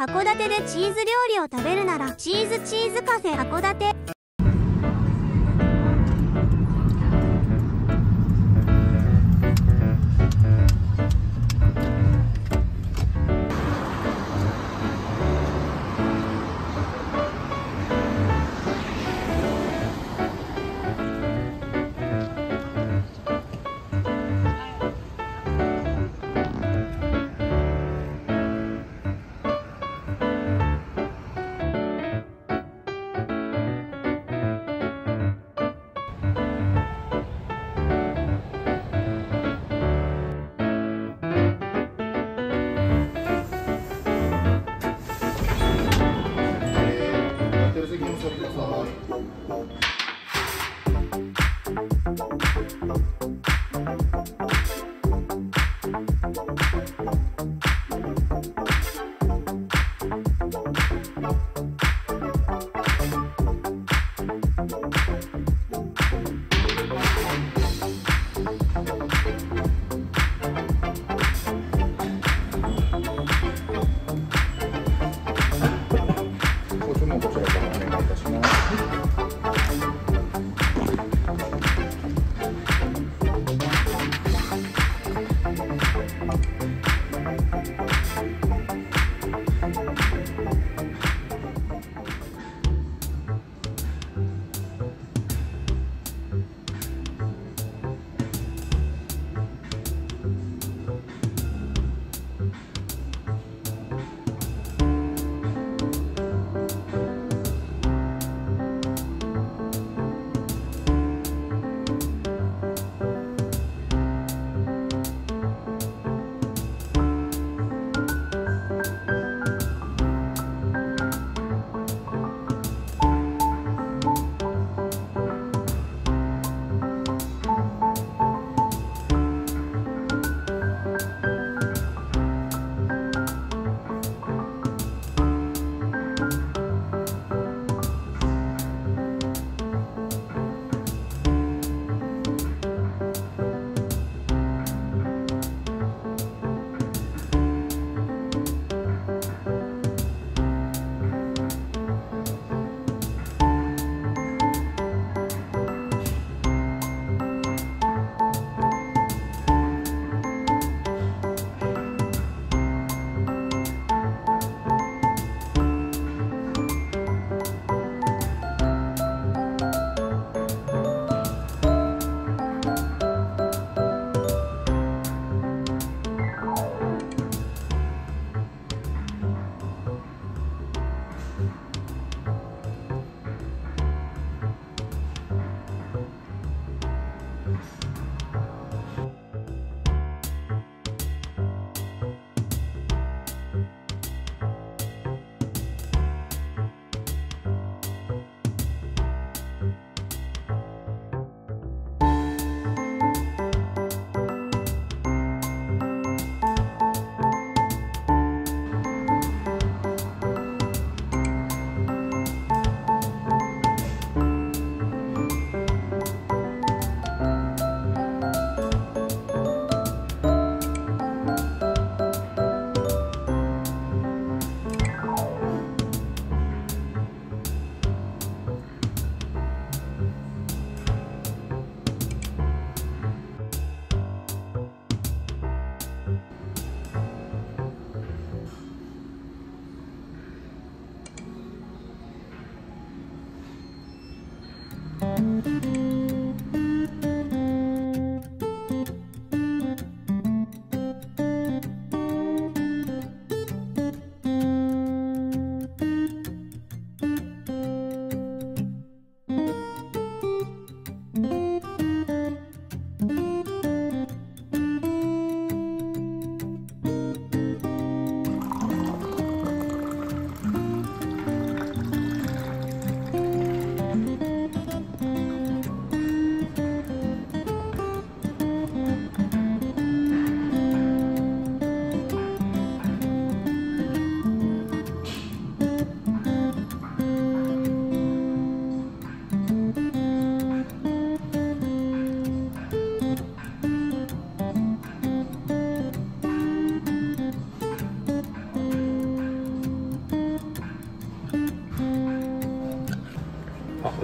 函館でチーズ料理を食べるならチーズチーズカフェ函館。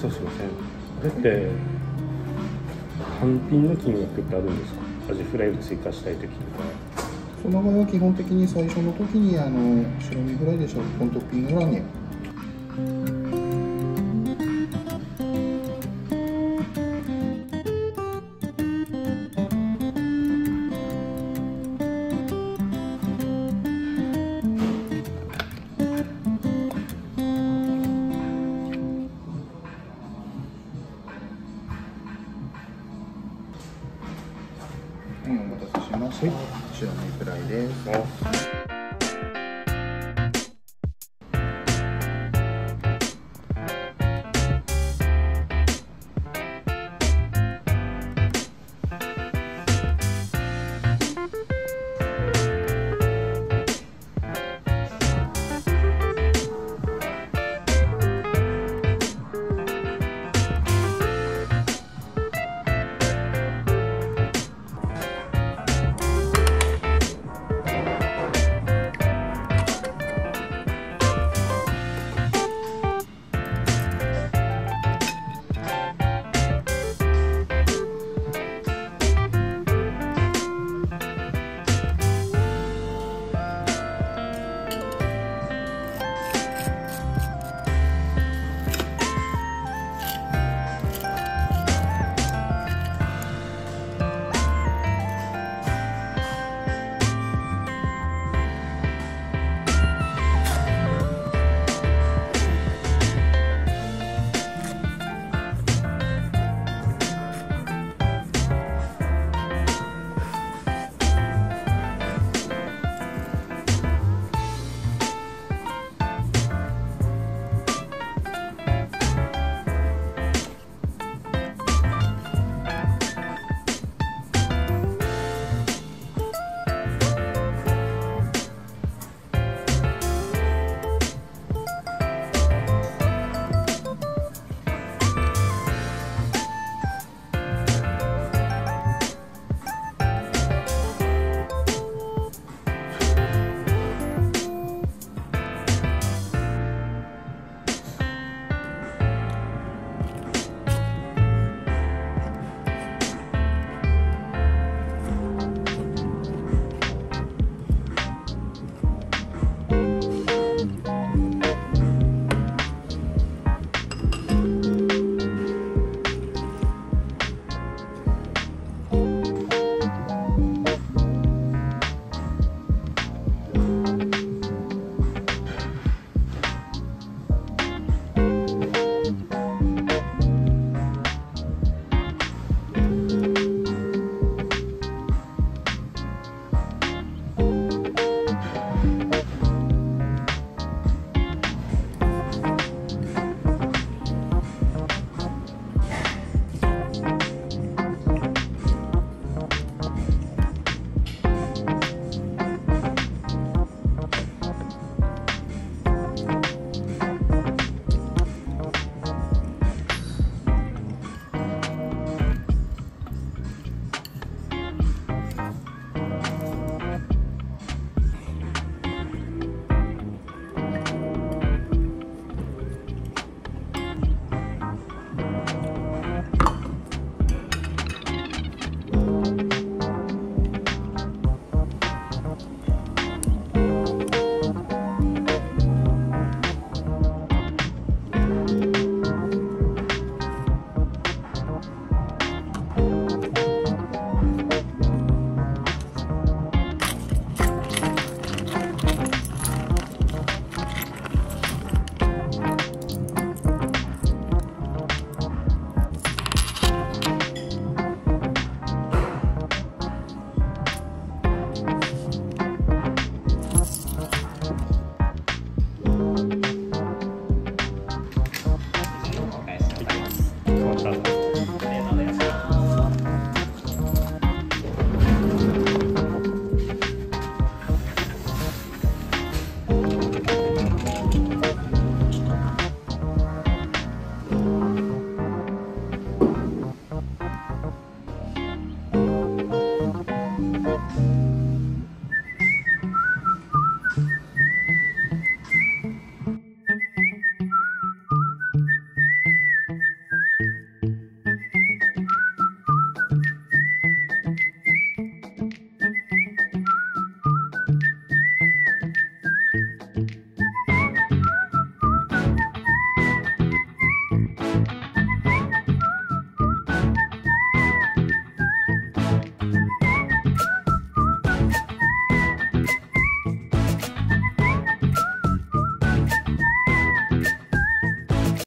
そうしいませんあれって単品の金額ってあるんですか？アジフライを追加したい時とか。その場合は基本的に最初の時にあの白身フライでしょコントッピング欄にはい、お待たせしました。白身フライです。